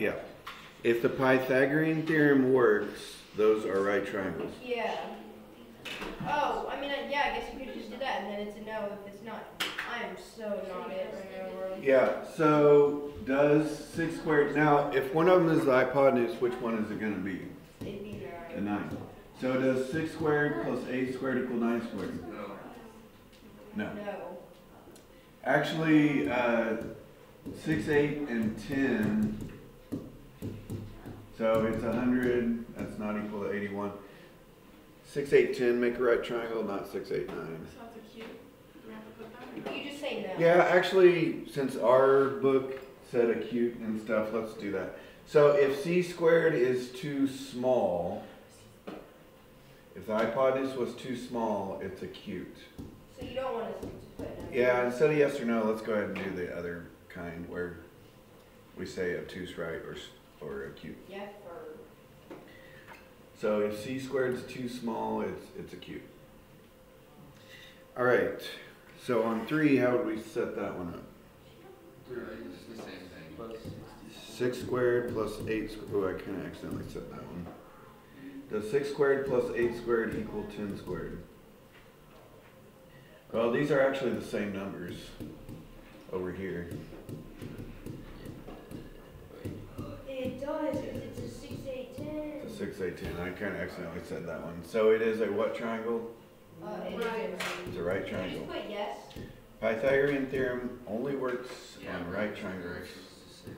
Yeah. If the Pythagorean theorem works, those are right triangles. Yeah. Oh, I mean, I- yeah, I guess you could just do that, and then it's a no if it's not. I am so not it right now, world. Yeah, so does six squared, now, if one of them is the hypotenuse, which one is it gonna be? It'd be The nine. nine. So does six squared plus eight squared equal nine squared? No. No. Actually, uh, six, eight, and ten. So it's a hundred, that's not equal to eighty-one. Six, eight, ten, make a right triangle, not six, eight, nine. So that's acute. Do we have to put that? You just say no. Yeah, actually, since our book said acute and stuff, let's do that. So if c squared is too small, if the hypotenuse was too small, it's acute. So you don't want us to put no. Yeah, instead of yes or no, let's go ahead and do the other kind where we say obtuse right or, s- or acute. Yeah, for. So if c squared is too small, it's, it's acute. All right, so on three, how would we set that one up? It's the same thing. Six squared plus eight, squ- oh, I kinda accidentally set that one. Does six squared plus eight squared equal ten squared? Well, these are actually the same numbers over here. Six, eight, ten, I kinda accidentally said that one. So it is a what triangle? Uh, it is Right. a- It's a right Can you triangle. just put yes? Pythagorean theorem only works Yeah, on right triangles. directions is the same.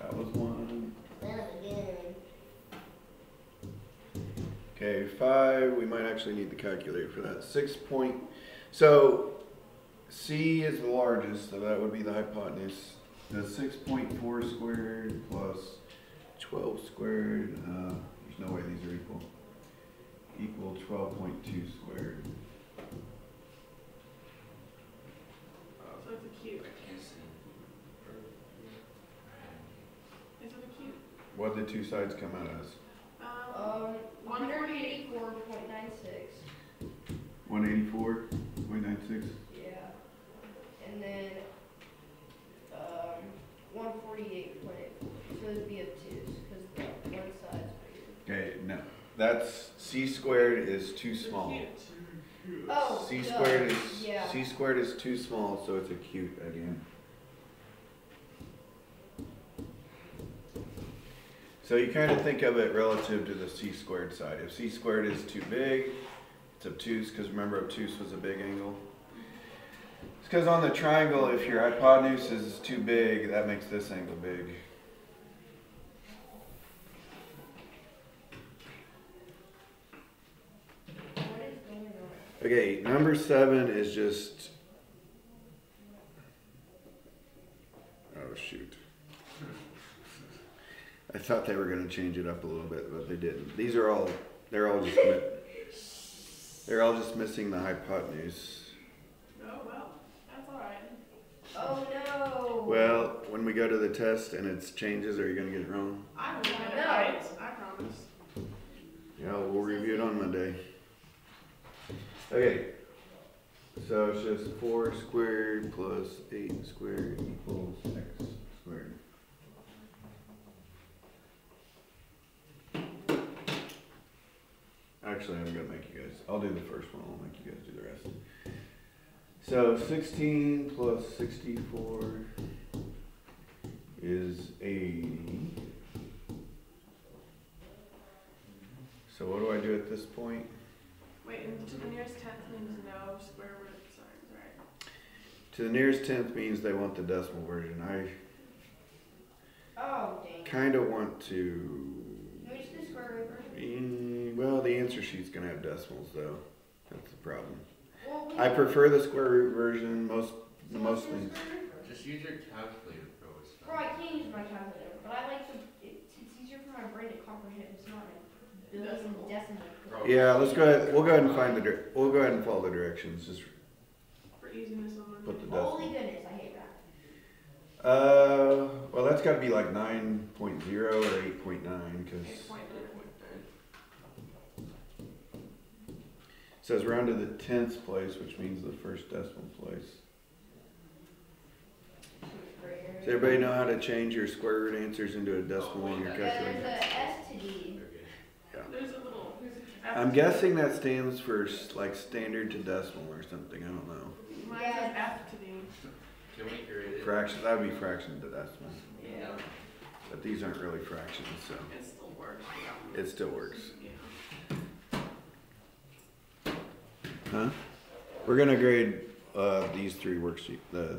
That was one. Okay, five, we might actually need the calculator for that. Six point, so C is the largest, so that would be the hypotenuse. The 6.4 squared plus 12 squared, uh, there's no way these are equal, equal 12.2 squared. It? What did the two sides come out as? Um, 184.96. 184? Four. So it'd be obtuse, because the one side's bigger. Okay, no, that's, C squared is too small. Oh, C duh. squared is, Yeah. C squared is too small, so it's acute again. So you kind of think of it relative to the C squared side. If C squared is too big, it's obtuse, because remember obtuse was a big angle. It's because on the triangle, if your hypotenuse is too big, that makes this angle big. What is going on? Okay, number seven is just. Oh, shoot. I thought they were gonna change it up a little bit, but they didn't. These are all, they're all just, mi- they're all just missing the hypotenuse. Oh, well, that's all right. Oh, no. Well, when we go to the test and it's changes, are you gonna get it wrong? I will get it No. right, I promise. Yeah, we'll review it on Monday. Okay. So it's just four squared plus eight squared equals x squared. Actually, I'm gonna make you guys, I'll do the first one, I'll make you guys do the rest. So sixteen plus sixty-four is eighty. So what do I do at this point? Wait, and to the nearest tenth means no square root signs, right? To the nearest tenth means they want the decimal version. I Oh, kinda want to, Can we just do square root version? well, the answer sheet's gonna have decimals though. That's the problem. Well, I prefer the square root version, most, So most things. square root version. Just use your calculator, bro. It's Bro, I can't use my calculator, but I like to, it's, it's easier for my brain to comprehend, it's not a billion Decimal. decimal. Bro. Yeah, let's go ahead, we'll go ahead and find the, dir- we'll go ahead and follow the directions, just For easiness on. put the decimal. Holy goodness, I hate that. Uh, well, that's gotta be like nine point zero or eight point nine, cause Eight point nine. it says round to the tenth place, which means the first decimal place. Does everybody know how to change your square root answers into a decimal in your Yeah, there's calculator? a S to D. Okay. There's a little. I'm guessing that stands for s- like standard to decimal or something, I don't know. Mine Yeah. says F to D. Can we grade it? Fraction, that would be fraction to decimal, Yeah. but these aren't really fractions, so It still works. yeah. it still works. Yeah. Huh? We're gonna grade, uh, these three worksheet, the